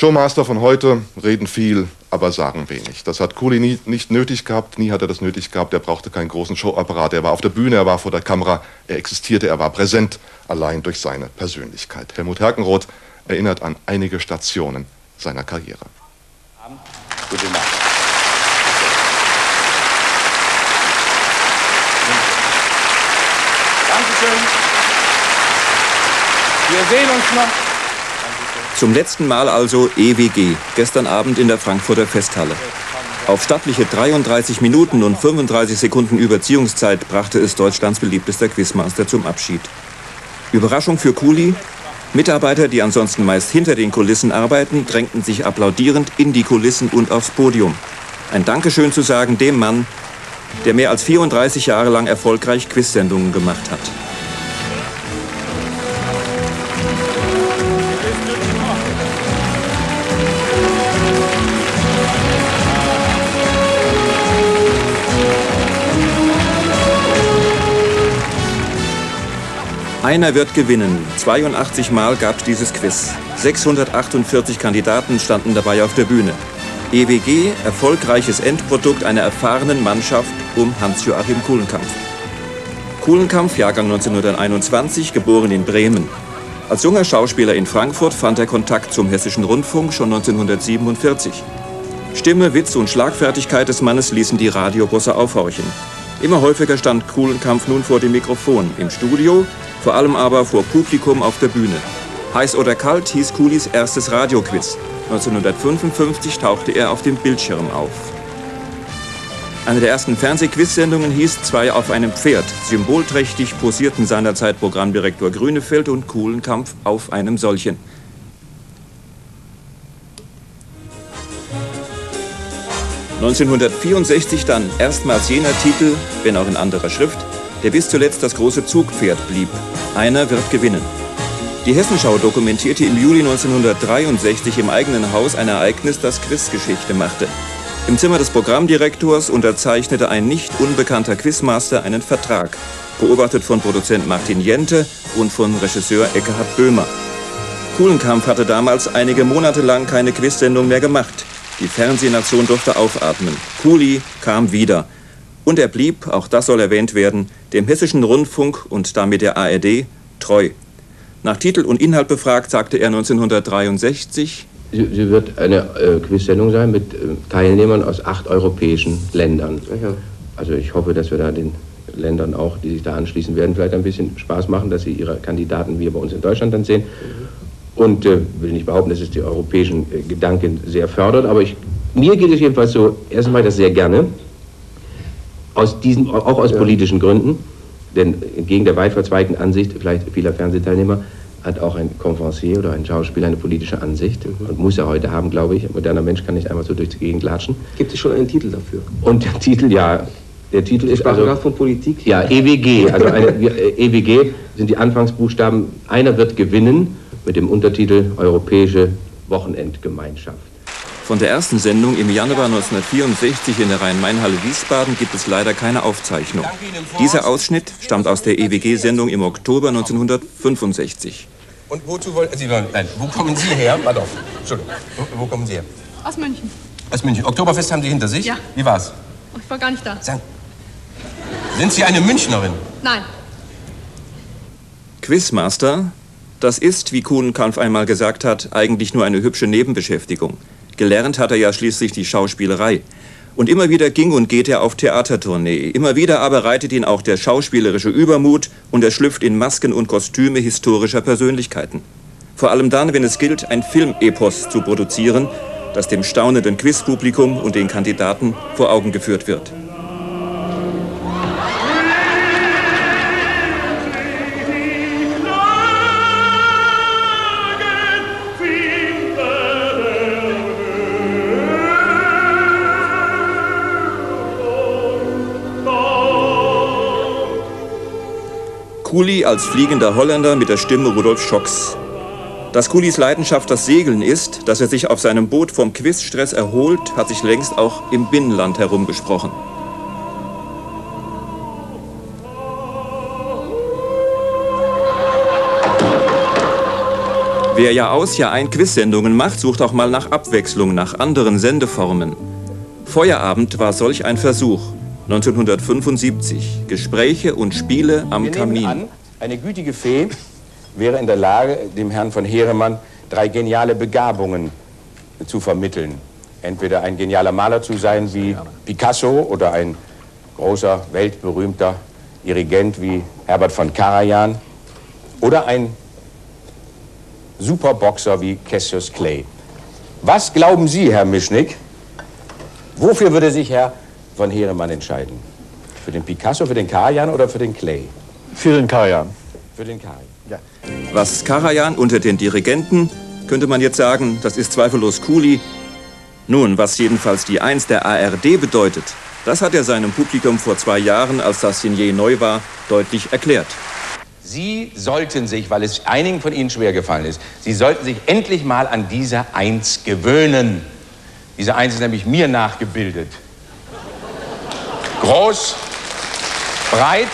Showmaster von heute reden viel, aber sagen wenig. Das hat Cooley nie, nicht nötig gehabt, nie hat er das nötig gehabt. Er brauchte keinen großen Showapparat. Er war auf der Bühne, er war vor der Kamera, er existierte, er war präsent, allein durch seine Persönlichkeit. Helmut Herkenroth erinnert an einige Stationen seiner Karriere. Gute Nacht. Dankeschön. Wir sehen uns noch. Zum letzten Mal also EWG, gestern Abend in der Frankfurter Festhalle. Auf stattliche 33 Minuten und 35 Sekunden Überziehungszeit brachte es Deutschlands beliebtester Quizmaster zum Abschied. Überraschung für Kuli? Mitarbeiter, die ansonsten meist hinter den Kulissen arbeiten, drängten sich applaudierend in die Kulissen und aufs Podium. Ein Dankeschön zu sagen dem Mann, der mehr als 34 Jahre lang erfolgreich Quizsendungen gemacht hat. Einer wird gewinnen. 82 Mal gab es dieses Quiz. 648 Kandidaten standen dabei auf der Bühne. EWG, erfolgreiches Endprodukt einer erfahrenen Mannschaft um Hans-Joachim Kuhlenkampf. Kuhlenkampf, Jahrgang 1921, geboren in Bremen. Als junger Schauspieler in Frankfurt fand er Kontakt zum Hessischen Rundfunk schon 1947. Stimme, Witz und Schlagfertigkeit des Mannes ließen die Radiobosse aufhorchen. Immer häufiger stand Kuhlenkampf nun vor dem Mikrofon, im Studio vor allem aber vor Publikum auf der Bühne. Heiß oder kalt hieß Kulis erstes Radioquiz. 1955 tauchte er auf dem Bildschirm auf. Eine der ersten Fernsehquiz-Sendungen hieß Zwei auf einem Pferd. Symbolträchtig posierten seinerzeit Programmdirektor Grünefeld und Kuhlenkampf auf einem solchen. ...1964 dann erstmals jener Titel, wenn auch in anderer Schrift, der bis zuletzt das große Zugpferd blieb. Einer wird gewinnen. Die Hessenschau dokumentierte im Juli 1963 im eigenen Haus ein Ereignis, das Quizgeschichte machte. Im Zimmer des Programmdirektors unterzeichnete ein nicht unbekannter Quizmaster einen Vertrag, beobachtet von Produzent Martin Jente und von Regisseur Eckhard Böhmer. Kuhlenkampf hatte damals einige Monate lang keine Quizsendung mehr gemacht. Die Fernsehnation durfte aufatmen. Kuli kam wieder. Und er blieb, auch das soll erwähnt werden, dem Hessischen Rundfunk und damit der ARD treu. Nach Titel und Inhalt befragt, sagte er 1963, Sie, sie wird eine äh, Quizsendung sein mit äh, Teilnehmern aus acht europäischen Ländern. Ja. Also ich hoffe, dass wir da den Ländern auch, die sich da anschließen werden, vielleicht ein bisschen Spaß machen, dass sie ihre Kandidaten wie bei uns in Deutschland dann sehen. Mhm. Und äh, will nicht behaupten, dass es die europäischen äh, Gedanken sehr fördert, aber ich, mir geht es jedenfalls so, erstens mache ich das sehr gerne aus diesen, auch aus ja. politischen Gründen, denn entgegen der weit verzweigten Ansicht vielleicht vieler Fernsehteilnehmer hat auch ein Conferencier oder ein Schauspieler eine politische Ansicht mhm. und muss er heute haben, glaube ich. Ein moderner Mensch kann nicht einmal so durch die Gegend latschen. Gibt es schon einen Titel dafür? Und der Titel, ja, der Titel ist also... gerade von Politik? Ja, EWG. Also eine, EWG sind die Anfangsbuchstaben. Einer wird gewinnen mit dem Untertitel Europäische Wochenendgemeinschaft. Von der ersten Sendung im Januar 1964 in der Rhein-Main-Halle Wiesbaden gibt es leider keine Aufzeichnung. Dieser Ausschnitt stammt aus der EWG-Sendung im Oktober 1965. Und wozu wollen Sie, nein, wo kommen Sie her? Warte auf, Entschuldigung, wo, wo, kommen Sie her? Aus München. Aus München. Oktoberfest haben Sie hinter sich? Ja. Wie war's? Ich war gar nicht da. Sagen, sind Sie eine Münchnerin? Nein. Quizmaster, das ist, wie Kuhnenkampf einmal gesagt hat, eigentlich nur eine hübsche Nebenbeschäftigung. Gelernt hat er ja schließlich die Schauspielerei. Und immer wieder ging und geht er auf Theatertournee. Immer wieder aber reitet ihn auch der schauspielerische Übermut und er schlüpft in Masken und Kostüme historischer Persönlichkeiten. Vor allem dann, wenn es gilt, ein Filmepos zu produzieren, das dem staunenden Quizpublikum und den Kandidaten vor Augen geführt wird. Kuli als fliegender Holländer mit der Stimme Rudolf Schocks. Dass Kulis Leidenschaft das Segeln ist, dass er sich auf seinem Boot vom Quizstress erholt, hat sich längst auch im Binnenland herumgesprochen. Wer ja aus, ja ein Quizsendungen macht, sucht auch mal nach Abwechslung, nach anderen Sendeformen. Feuerabend war solch ein Versuch. 1975. Gespräche und Spiele am Wir Kamin. an, eine gütige Fee wäre in der Lage, dem Herrn von Heeremann drei geniale Begabungen zu vermitteln. Entweder ein genialer Maler zu sein wie Picasso oder ein großer, weltberühmter Dirigent wie Herbert von Karajan oder ein Superboxer wie Cassius Clay. Was glauben Sie, Herr Mischnick? Wofür würde sich Herr von Heeremann entscheiden? Für den Picasso, für den Karajan oder für den Clay? Für den Karajan. Für den Karajan. Was Karajan unter den Dirigenten, könnte man jetzt sagen, das ist zweifellos Kuli. Nun, was jedenfalls die Eins der ARD bedeutet, das hat er seinem Publikum vor zwei Jahren, als das Signier neu war, deutlich erklärt. Sie sollten sich, weil es einigen von Ihnen schwer gefallen ist, Sie sollten sich endlich mal an diese Eins gewöhnen. Diese Eins ist nämlich mir nachgebildet. Groß, breit.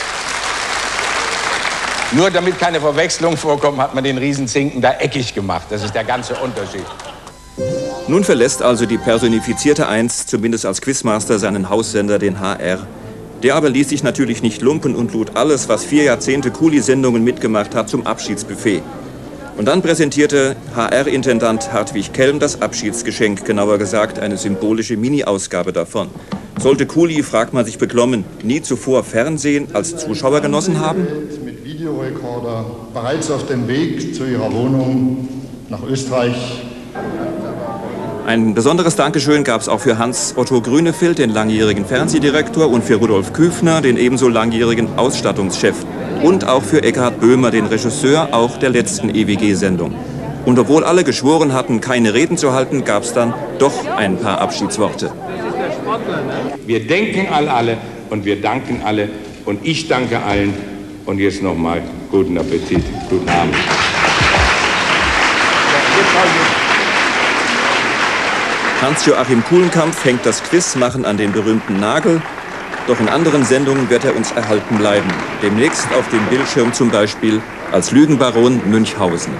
Nur damit keine Verwechslung vorkommt, hat man den Riesenzinken da eckig gemacht. Das ist der ganze Unterschied. Nun verlässt also die personifizierte Eins, zumindest als Quizmaster, seinen Haussender, den HR. Der aber ließ sich natürlich nicht lumpen und lud alles, was vier Jahrzehnte Kuli-Sendungen mitgemacht hat, zum Abschiedsbuffet. Und dann präsentierte HR-Intendant Hartwig Kelm das Abschiedsgeschenk, genauer gesagt eine symbolische Mini-Ausgabe davon. Sollte Kuli, fragt man sich beklommen, nie zuvor Fernsehen als Zuschauer genossen haben? mit Videorekorder bereits auf dem Weg zu ihrer Wohnung nach Österreich. Ein besonderes Dankeschön gab es auch für Hans-Otto Grünefeld, den langjährigen Fernsehdirektor, und für Rudolf Küfner, den ebenso langjährigen Ausstattungschef. Und auch für Eckhard Böhmer, den Regisseur auch der letzten EWG-Sendung. Und obwohl alle geschworen hatten, keine Reden zu halten, gab es dann doch ein paar Abschiedsworte. Wir denken an alle und wir danken alle und ich danke allen. Und jetzt nochmal guten Appetit, guten Abend. Hans-Joachim Kuhlenkampf hängt das Quizmachen an den berühmten Nagel. Doch in anderen Sendungen wird er uns erhalten bleiben. Demnächst auf dem Bildschirm zum Beispiel als Lügenbaron Münchhausen.